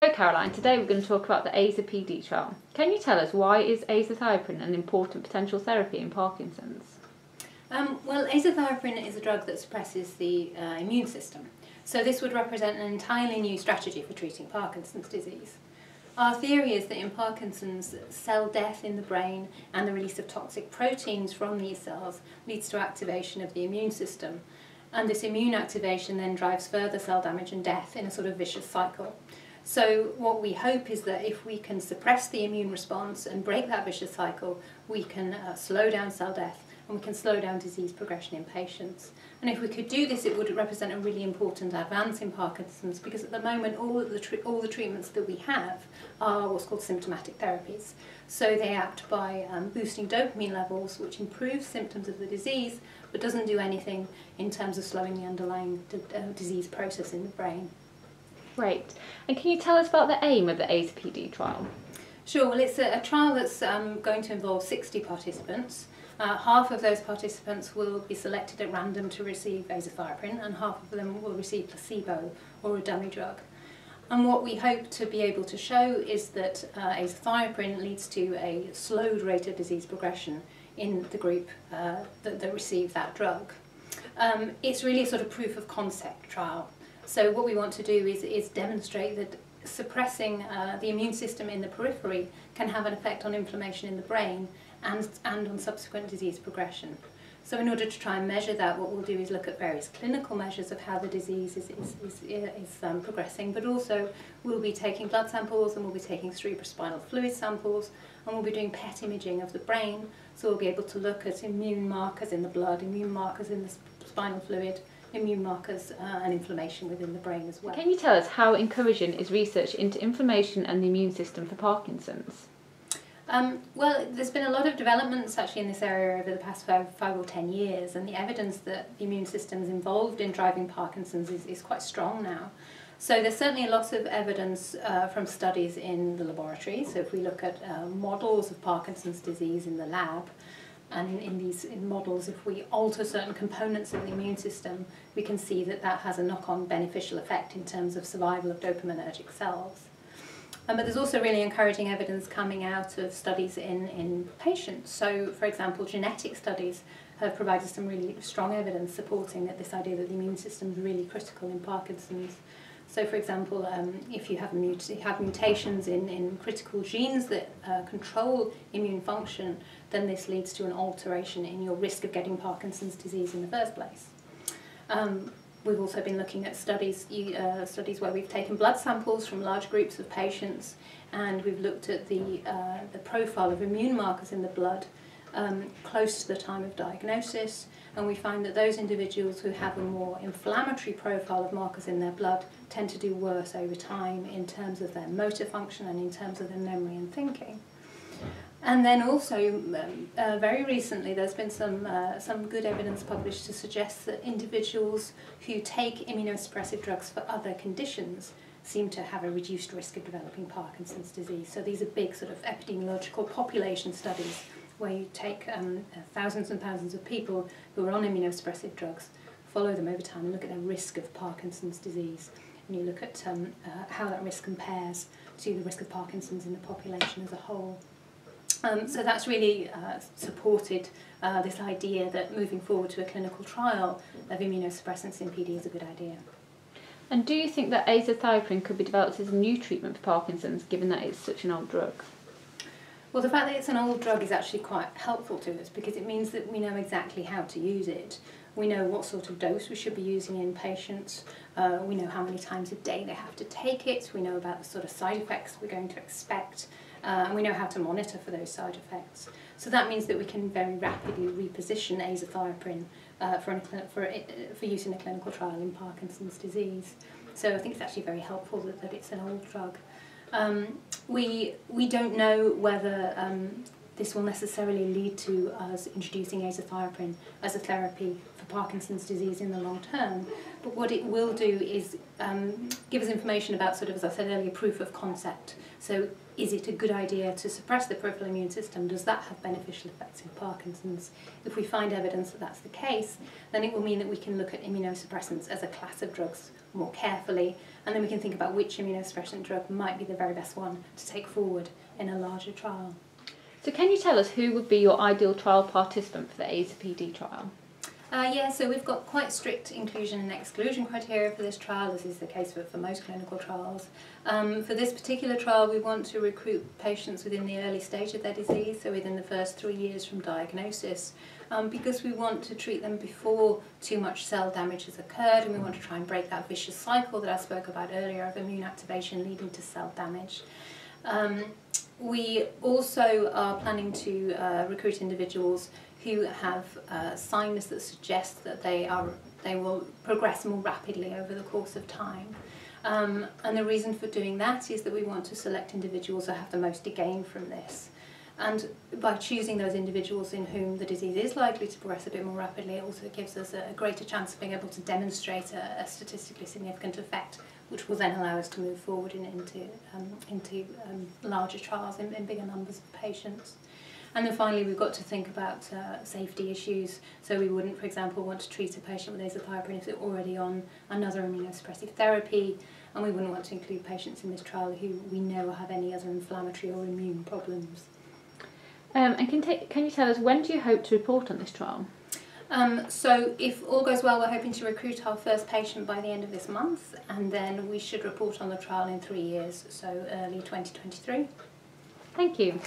So Caroline, today we're going to talk about the AZA-PD trial. Can you tell us why is azathioprine an important potential therapy in Parkinson's? Um, well, azathioprine is a drug that suppresses the uh, immune system. So this would represent an entirely new strategy for treating Parkinson's disease. Our theory is that in Parkinson's, cell death in the brain and the release of toxic proteins from these cells leads to activation of the immune system. And this immune activation then drives further cell damage and death in a sort of vicious cycle. So what we hope is that if we can suppress the immune response and break that vicious cycle, we can uh, slow down cell death and we can slow down disease progression in patients. And if we could do this, it would represent a really important advance in Parkinson's because at the moment all the, all the treatments that we have are what's called symptomatic therapies. So they act by um, boosting dopamine levels, which improves symptoms of the disease, but doesn't do anything in terms of slowing the underlying uh, disease process in the brain. Great. And can you tell us about the aim of the AZA-PD trial? Sure, well it's a, a trial that's um, going to involve 60 participants. Uh, half of those participants will be selected at random to receive azathioprine and half of them will receive placebo or a dummy drug. And what we hope to be able to show is that uh, azathioprine leads to a slowed rate of disease progression in the group uh, that, that receive that drug. Um, it's really a sort of proof of concept trial. So what we want to do is, is demonstrate that suppressing uh, the immune system in the periphery can have an effect on inflammation in the brain and, and on subsequent disease progression. So in order to try and measure that, what we'll do is look at various clinical measures of how the disease is, is, is, is um, progressing, but also we'll be taking blood samples and we'll be taking cerebrospinal fluid samples and we'll be doing PET imaging of the brain, so we'll be able to look at immune markers in the blood, immune markers in the spinal fluid, immune markers uh, and inflammation within the brain as well. Can you tell us how encouraging is research into inflammation and the immune system for Parkinson's? Um, well, there's been a lot of developments actually in this area over the past five, five or ten years, and the evidence that the immune system is involved in driving Parkinson's is, is quite strong now. So there's certainly a lot of evidence uh, from studies in the laboratory. So if we look at uh, models of Parkinson's disease in the lab, and in, these in models, if we alter certain components of the immune system, we can see that that has a knock-on beneficial effect in terms of survival of dopaminergic cells. Um, but there's also really encouraging evidence coming out of studies in, in patients. So, for example, genetic studies have provided some really strong evidence supporting that this idea that the immune system is really critical in Parkinson's. So, for example, um, if you have, mut have mutations in, in critical genes that uh, control immune function, then this leads to an alteration in your risk of getting Parkinson's disease in the first place. Um, we've also been looking at studies, uh, studies where we've taken blood samples from large groups of patients and we've looked at the, uh, the profile of immune markers in the blood um, close to the time of diagnosis and we find that those individuals who have a more inflammatory profile of markers in their blood tend to do worse over time in terms of their motor function and in terms of their memory and thinking. And then also, um, uh, very recently, there's been some, uh, some good evidence published to suggest that individuals who take immunosuppressive drugs for other conditions seem to have a reduced risk of developing Parkinson's disease. So these are big sort of epidemiological population studies where you take um, uh, thousands and thousands of people who are on immunosuppressive drugs, follow them over time and look at their risk of Parkinson's disease. And you look at um, uh, how that risk compares to the risk of Parkinson's in the population as a whole. Um, so that's really uh, supported uh, this idea that moving forward to a clinical trial of immunosuppressants in PD is a good idea. And do you think that azathioprine could be developed as a new treatment for Parkinson's, given that it's such an old drug? Well, the fact that it's an old drug is actually quite helpful to us because it means that we know exactly how to use it. We know what sort of dose we should be using in patients. Uh, we know how many times a day they have to take it. We know about the sort of side effects we're going to expect. Uh, and we know how to monitor for those side effects. So that means that we can very rapidly reposition azathioprine uh, for, for, for use in a clinical trial in Parkinson's disease. So I think it's actually very helpful that, that it's an old drug. Um, we, we don't know whether um, this will necessarily lead to us introducing azathioprine as a therapy for Parkinson's disease in the long term. But what it will do is um, give us information about sort of, as I said earlier, proof of concept. So is it a good idea to suppress the peripheral immune system? Does that have beneficial effects in Parkinson's? If we find evidence that that's the case, then it will mean that we can look at immunosuppressants as a class of drugs more carefully, and then we can think about which immunosuppressant drug might be the very best one to take forward in a larger trial. So, can you tell us who would be your ideal trial participant for the AZA-PD trial? Uh, yeah, so we've got quite strict inclusion and exclusion criteria for this trial, as is the case for, for most clinical trials. Um, for this particular trial, we want to recruit patients within the early stage of their disease, so within the first three years from diagnosis, um, because we want to treat them before too much cell damage has occurred, and we want to try and break that vicious cycle that I spoke about earlier of immune activation leading to cell damage. Um, we also are planning to uh, recruit individuals who have uh, signs that suggest that they are they will progress more rapidly over the course of time. Um, and the reason for doing that is that we want to select individuals who have the most to gain from this. And by choosing those individuals in whom the disease is likely to progress a bit more rapidly, it also gives us a greater chance of being able to demonstrate a, a statistically significant effect, which will then allow us to move forward in, into, um, into um, larger trials in, in bigger numbers of patients. And then finally, we've got to think about uh, safety issues. So we wouldn't, for example, want to treat a patient with azathioprine if they're already on another immunosuppressive therapy. And we wouldn't want to include patients in this trial who we know have any other inflammatory or immune problems. Um, and can, can you tell us when do you hope to report on this trial? Um, so if all goes well, we're hoping to recruit our first patient by the end of this month, and then we should report on the trial in three years, so early 2023. Thank you.